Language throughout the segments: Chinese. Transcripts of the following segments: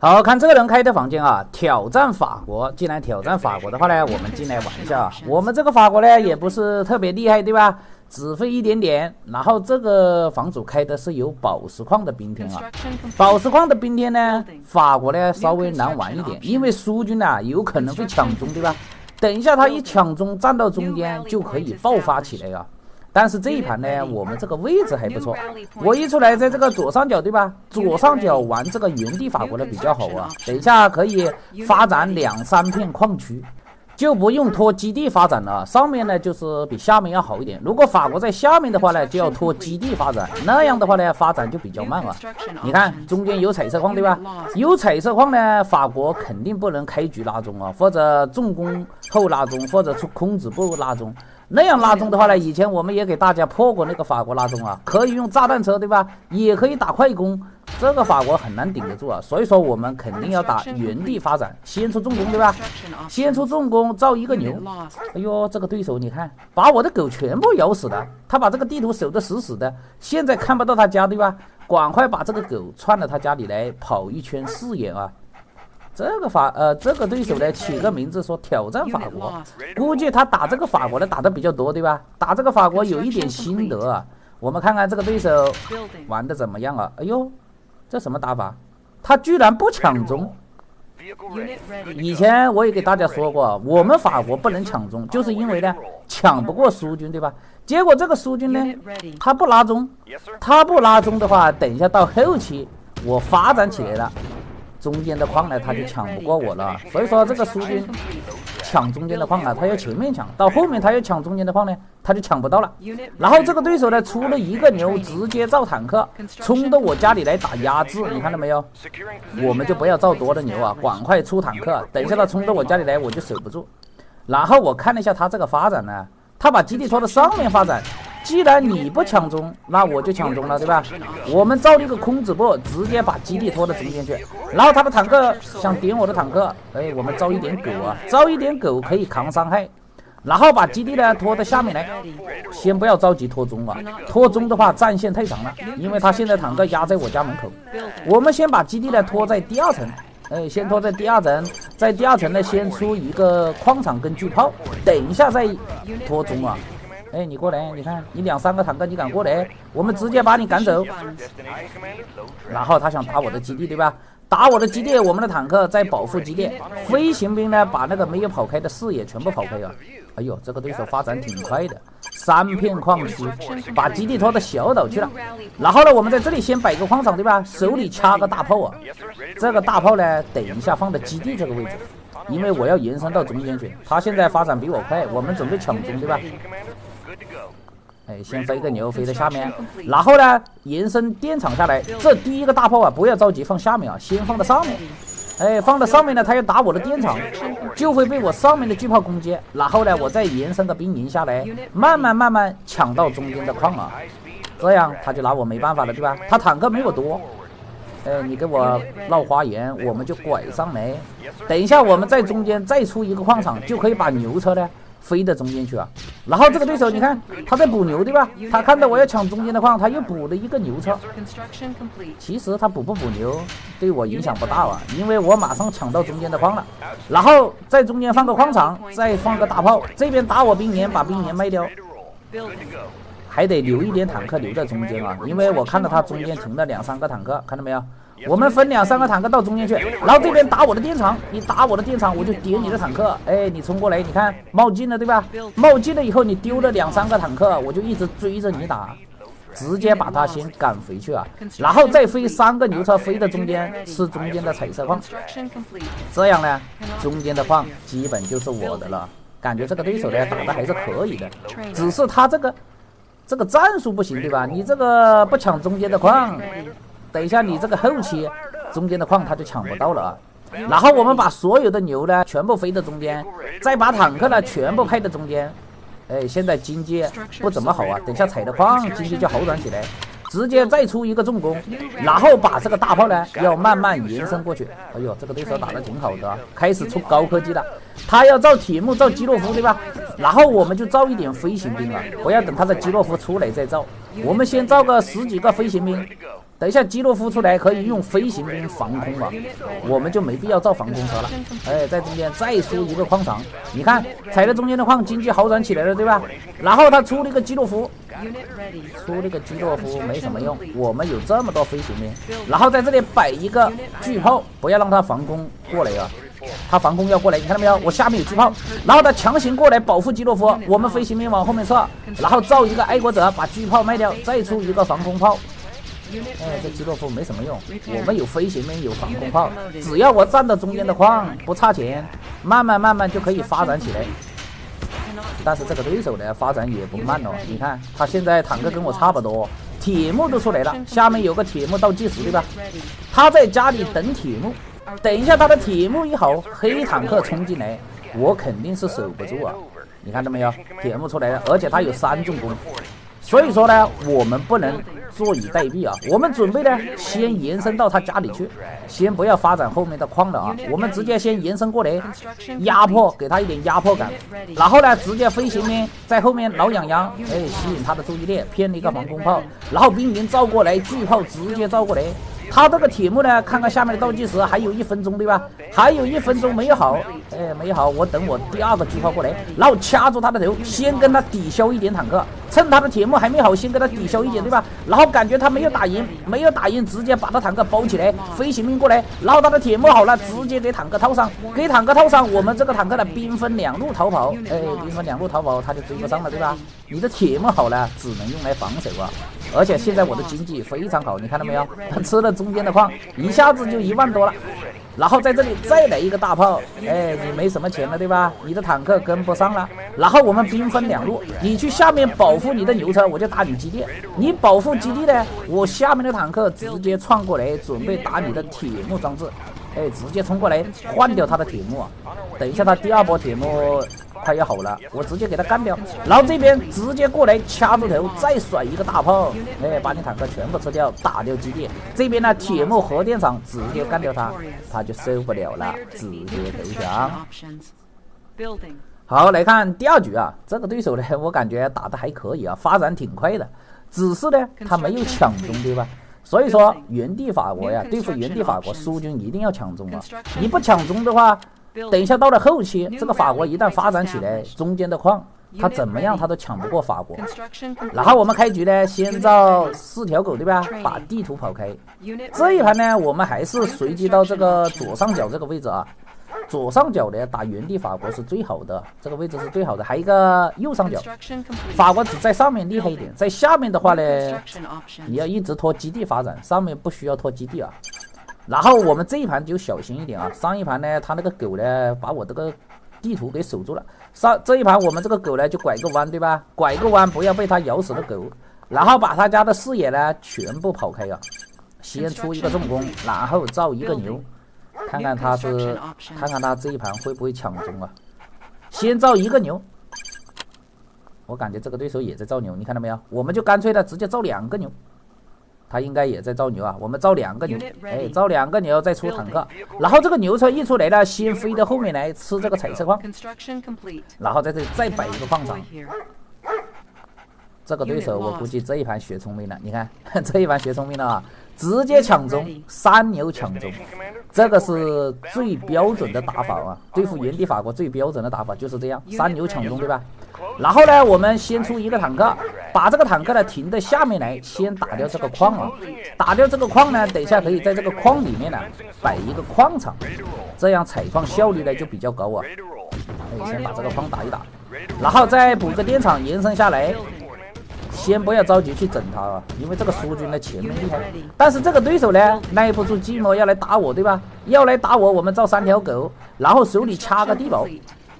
好看这个人开的房间啊，挑战法国。既然挑战法国的话呢，我们进来玩一下啊。我们这个法国呢，也不是特别厉害，对吧？只会一点点。然后这个房主开的是有宝石矿的冰天啊，宝石矿的冰天呢，法国呢稍微难玩一点，因为苏军呐有可能会抢中，对吧？等一下他一抢中，站到中间就可以爆发起来啊。但是这一盘呢，我们这个位置还不错。我一出来，在这个左上角，对吧？左上角玩这个原地法国的比较好啊。等一下可以发展两三片矿区，就不用拖基地发展了。上面呢就是比下面要好一点。如果法国在下面的话呢，就要拖基地发展，那样的话呢，发展就比较慢啊。你看中间有彩色矿，对吧？有彩色矿呢，法国肯定不能开局拉中啊，或者重攻后拉中，或者出空子不拉中。那样拉中的话呢，以前我们也给大家破过那个法国拉中啊，可以用炸弹车对吧？也可以打快攻，这个法国很难顶得住啊。所以说我们肯定要打原地发展，先出重攻对吧？先出重攻造一个牛。哎呦，这个对手你看，把我的狗全部咬死了，他把这个地图守得死死的，现在看不到他家对吧？赶快把这个狗窜到他家里来跑一圈视野啊！这个法呃，这个对手呢，起个名字说挑战法国，估计他打这个法国呢打的比较多，对吧？打这个法国有一点心得啊。我们看看这个对手玩的怎么样啊？哎呦，这什么打法？他居然不抢中！以前我也给大家说过，我们法国不能抢中，就是因为呢抢不过苏军，对吧？结果这个苏军呢，他不拉中，他不拉中的话，等一下到后期我发展起来了。中间的矿呢，他就抢不过我了，所以说这个苏军抢中间的矿啊，他要前面抢到后面，他要抢中间的矿呢，他就抢不到了。然后这个对手呢，出了一个牛，直接造坦克冲到我家里来打压制，你看到没有？我们就不要造多的牛啊，赶快出坦克，等一下他冲到我家里来，我就守不住。然后我看了一下他这个发展呢，他把基地拖到上面发展。既然你不抢中，那我就抢中了，对吧？我们造一个空子部，直接把基地拖到中间去。然后他的坦克想点我的坦克，哎，我们造一点狗啊，造一点狗可以扛伤害。然后把基地呢拖到下面来，先不要着急拖中啊，拖中的话战线太长了，因为他现在坦克压在我家门口。我们先把基地呢拖在第二层，哎，先拖在第二层，在第二层呢先出一个矿场跟巨炮，等一下再拖中啊。哎，你过来，你看，你两三个坦克，你敢过来？我们直接把你赶走。然后他想打我的基地，对吧？打我的基地，我们的坦克在保护基地，飞行兵呢把那个没有跑开的视野全部跑开了。哎呦，这个对手发展挺快的，三片矿区，把基地拖到小岛去了。然后呢，我们在这里先摆个矿场，对吧？手里掐个大炮啊，这个大炮呢，等一下放在基地这个位置，因为我要延伸到中间去。他现在发展比我快，我们准备抢中，对吧？哎，先飞个牛飞在下面，然后呢，延伸电场下来。这第一个大炮啊，不要着急放下面啊，先放到上面。哎，放到上面呢，他要打我的电场，就会被我上面的巨炮攻击。然后呢，我再延伸个兵营下来，慢慢慢慢抢到中间的矿啊，这样他就拿我没办法了，对吧？他坦克没我多。哎，你给我绕花园，我们就拐上来。等一下，我们在中间再出一个矿场，就可以把牛车呢。飞到中间去啊！然后这个对手，你看他在补牛，对吧？他看到我要抢中间的矿，他又补了一个牛车。其实他补不补牛对我影响不大啊，因为我马上抢到中间的矿了。然后在中间放个矿场，再放个大炮，这边打我兵连，把兵连卖掉。还得留一点坦克留在中间啊，因为我看到他中间停了两三个坦克，看到没有？我们分两三个坦克到中间去，然后这边打我的电厂，你打我的电厂，我就点你的坦克。哎，你冲过来，你看冒进了对吧？冒进了以后，你丢了两三个坦克，我就一直追着你打，直接把他先赶回去啊，然后再飞三个牛车飞到中间吃中间的彩色矿，这样呢，中间的矿基本就是我的了。感觉这个对手呢打的还是可以的，只是他这个这个战术不行对吧？你这个不抢中间的矿。等一下，你这个后期中间的矿他就抢不到了啊。然后我们把所有的牛呢全部飞到中间，再把坦克呢全部派到中间。哎，现在经济不怎么好啊。等下采的矿，经济就好转起来。直接再出一个重攻，然后把这个大炮呢要慢慢延伸过去。哎呦，这个对手打的挺好的，开始出高科技了。他要造铁木，造基洛夫，对吧？然后我们就造一点飞行兵啊，不要等他的基洛夫出来再造。我们先造个十几个飞行兵。等一下基洛夫出来可以用飞行兵防空了，我们就没必要造防空车了。哎，在中间再出一个矿场，你看踩在中间的矿，经济好转起来了，对吧？然后他出了一个基洛夫，出了个基洛夫没什么用，我们有这么多飞行兵，然后在这里摆一个巨炮，不要让他防空过来啊。他防空要过来，你看到没有？我下面有巨炮，然后他强行过来保护基洛夫，我们飞行兵往后面撤，然后造一个爱国者把巨炮卖掉，再出一个防空炮。哎，这基洛夫没什么用，我们有飞行兵，有防空炮，只要我站到中间的矿，不差钱，慢慢慢慢就可以发展起来。但是这个对手呢，发展也不慢哦。你看他现在坦克跟我差不多，铁木都出来了，下面有个铁木倒计时对吧？他在家里等铁木。等一下，他的铁木一好，黑坦克冲进来，我肯定是守不住啊！你看到没有？铁木出来了，而且他有三重攻，所以说呢，我们不能坐以待毙啊！我们准备呢，先延伸到他家里去，先不要发展后面的矿了啊！我们直接先延伸过来，压迫，给他一点压迫感，然后呢，直接飞行呢在后面挠痒痒，哎，吸引他的注意力，骗了一个防空炮，然后兵营照过来，巨炮直接照过来。他这个铁木呢？看看下面的倒计时，还有一分钟，对吧？还有一分钟没有好，哎，没有好，我等我第二个计划过来，然后掐住他的头，先跟他抵消一点坦克，趁他的铁木还没好，先跟他抵消一点，对吧？然后感觉他没有打赢，没有打赢，直接把他坦克包起来，飞行兵过来，然后他的铁木好了，直接给坦克套上，给坦克套上，我们这个坦克呢，兵分两路逃跑，哎，兵分两路逃跑，他就追不上了，对吧？你的铁木好了，只能用来防守啊。而且现在我的经济非常好，你看到没有？他 吃了中间的矿，一下子就一万多了。然后在这里再来一个大炮，哎，你没什么钱了，对吧？你的坦克跟不上了。然后我们兵分两路，你去下面保护你的牛车，我就打你基地。你保护基地呢，我下面的坦克直接窜过来，准备打你的铁木装置。哎，直接冲过来换掉他的铁木。等一下，他第二波铁木。他要好了，我直接给他干掉，然后这边直接过来掐住头，再甩一个大炮，哎，把你坦克全部吃掉，打掉基地。这边呢，铁木核电厂直接干掉他，他就受不了了，直接投降。好，来看第二局啊，这个对手呢，我感觉打的还可以啊，发展挺快的，只是呢，他没有抢中，对吧？所以说，原地法国呀，对付原地法国，苏军一定要抢中啊，你不抢中的话。等一下，到了后期，这个法国一旦发展起来，中间的矿，他怎么样，他都抢不过法国。然后我们开局呢，先造四条狗，对吧？把地图跑开。这一盘呢，我们还是随机到这个左上角这个位置啊。左上角的，打原地法国是最好的，这个位置是最好的。还有一个右上角，法国只在上面厉害一点，在下面的话呢，你要一直拖基地发展，上面不需要拖基地啊。然后我们这一盘就小心一点啊！上一盘呢，他那个狗呢，把我这个地图给守住了。上这一盘我们这个狗呢，就拐个弯，对吧？拐个弯，不要被它咬死的狗。然后把他家的视野呢，全部跑开啊！先出一个重工，然后造一个牛，看看他是，看看他这一盘会不会抢中啊？先造一个牛，我感觉这个对手也在造牛，你看到没有？我们就干脆的直接造两个牛。他应该也在造牛啊，我们造两个牛，哎，造两个牛再出坦克，然后这个牛车一出来呢，先飞到后面来吃这个彩色矿，然后在这里再摆一个矿场。这个对手我估计这一盘学聪明了，你看 这一盘学聪明了啊，直接抢中三牛抢中，这个是最标准的打法啊，对付原地法国最标准的打法就是这样，三牛抢中对吧？然后呢，我们先出一个坦克，把这个坦克呢停在下面来，先打掉这个矿啊，打掉这个矿呢，等一下可以在这个矿里面呢摆一个矿场，这样采矿效率呢就比较高啊。可以先把这个矿打一打，然后再补个电厂延伸下来，先不要着急去整他啊，因为这个苏军的前面厉害，但是这个对手呢耐不住寂寞要来打我，对吧？要来打我，我们造三条狗，然后手里掐个地堡。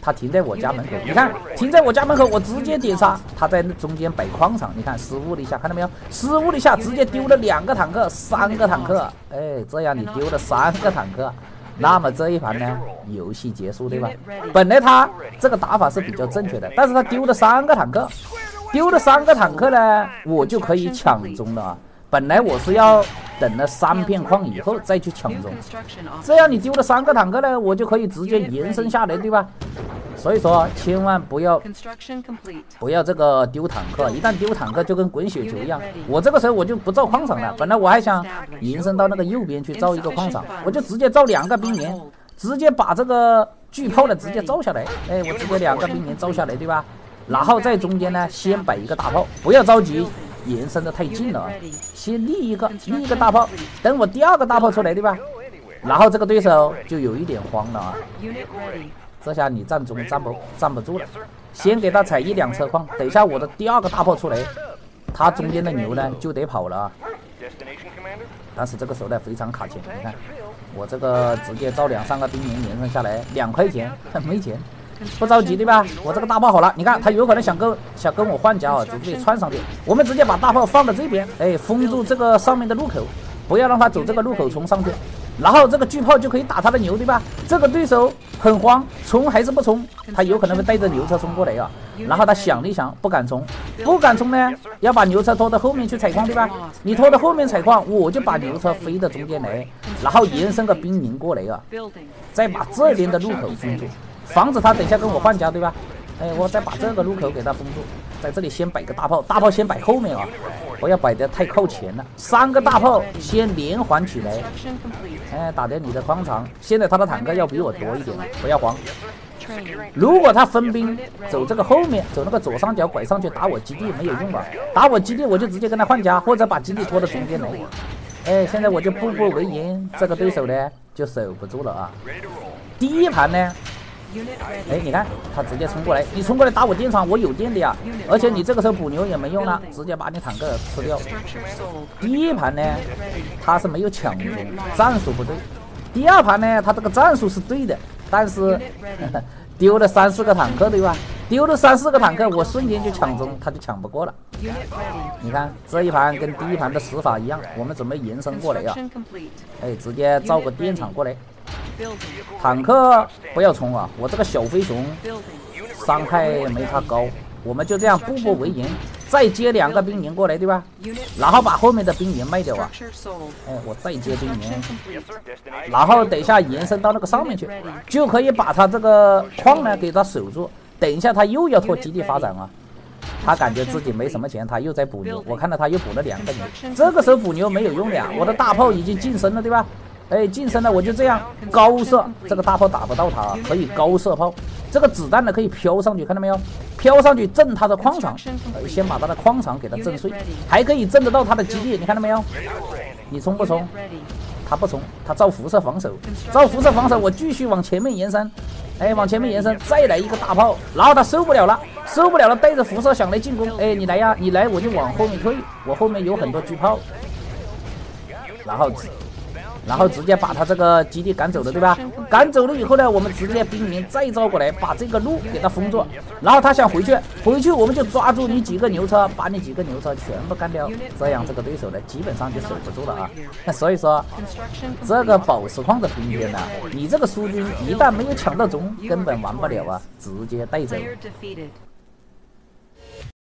他停在我家门口，你看停在我家门口，我直接点杀。他在中间摆矿场，你看失误了一下，看到没有？失误了一下，直接丢了两个坦克，三个坦克。哎，这样你丢了三个坦克，那么这一盘呢，游戏结束对吧？本来他这个打法是比较正确的，但是他丢了三个坦克，丢了三个坦克呢，我就可以抢中了啊。本来我是要等了三片矿以后再去抢中，这样你丢了三个坦克呢，我就可以直接延伸下来，对吧？所以说千万不要不要这个丢坦克，一旦丢坦克就跟滚雪球一样。我这个时候我就不造矿场了，本来我还想延伸到那个右边去造一个矿场，我就直接造两个兵营，直接把这个巨炮呢直接造下来。哎，我直接两个兵营造下来，对吧？然后在中间呢，先摆一个大炮，不要着急延伸的太近了啊，先立一个立一个大炮，等我第二个大炮出来，对吧？然后这个对手就有一点慌了啊，这下你站中站不站不住了，先给他踩一两车矿，等一下我的第二个大炮出来，他中间的牛呢就得跑了啊。但是这个时候呢非常卡钱，你看我这个直接造两三个兵营延伸下来，两块钱 没钱。不着急对吧？我这个大炮好了，你看他有可能想跟想跟我换甲啊，直接窜上去。我们直接把大炮放到这边，哎，封住这个上面的路口，不要让他走这个路口冲上去。然后这个巨炮就可以打他的牛，对吧？这个对手很慌，冲还是不冲？他有可能会带着牛车冲过来啊。然后他想了一想，不敢冲，不敢冲呢，要把牛车拖到后面去采矿，对吧？你拖到后面采矿，我就把牛车飞到中间来，然后延伸个兵营过来啊，再把这边的路口封住。防止他等下跟我换家，对吧？哎，我再把这个路口给他封住，在这里先摆个大炮，大炮先摆后面啊，不要摆的太靠前了。三个大炮先连环起来，哎，打掉你的矿场。现在他的坦克要比我多一点，不要慌。如果他分兵走这个后面，走那个左上角拐上去打我基地没有用吧？打我基地我就直接跟他换家，或者把基地拖到中间来。哎，现在我就步步为营，这个对手呢就守不住了啊。第一盘呢。哎，你看他直接冲过来，你冲过来打我电厂，我有电的呀。而且你这个时候补牛也没用了，直接把你坦克吃掉。第一盘呢，他是没有抢中，战术不对。第二盘呢，他这个战术是对的，但是 丢了三四个坦克，对吧？丢了三四个坦克，我瞬间就抢中，他就抢不过了。你看这一盘跟第一盘的死法一样，我们准备延伸过来呀。哎，直接造个电厂过来。坦克不要冲啊！我这个小飞熊伤害没他高，我们就这样步步为营，再接两个兵营过来，对吧？然后把后面的兵营卖掉啊！哎，我再接兵营，然后等一下延伸到那个上面去，就可以把他这个矿呢给他守住。等一下他又要拖基地发展啊！他感觉自己没什么钱，他又在补牛。我看到他又补了两个牛，这个时候补牛没有用的呀！我的大炮已经晋升了，对吧？哎，近身呢，我就这样高射，这个大炮打不到他，可以高射炮。这个子弹呢可以飘上去，看到没有？飘上去震他的矿场，先把他的矿场给他震碎，还可以震得到他的基地，你看到没有？你冲不冲？他不冲，他造辐射防守，造辐射防守，我继续往前面延伸，哎，往前面延伸，再来一个大炮，然后他受不了了，受不了了，带着辐射想来进攻，哎，你来呀，你来我就往后面退，我后面有很多巨炮，然后。然后直接把他这个基地赶走了，对吧？赶走了以后呢，我们直接兵营再招过来，把这个路给他封住。然后他想回去，回去我们就抓住你几个牛车，把你几个牛车全部干掉。这样这个对手呢，基本上就守不住了啊。那所以说，这个宝石矿的兵天呢，你这个苏军一旦没有抢到中，根本玩不了啊，直接带走。